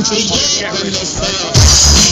Welcome to yeah. the